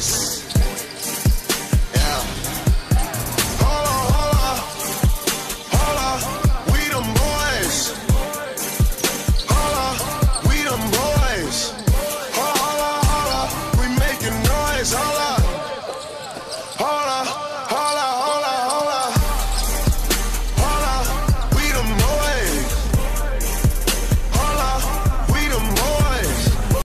face.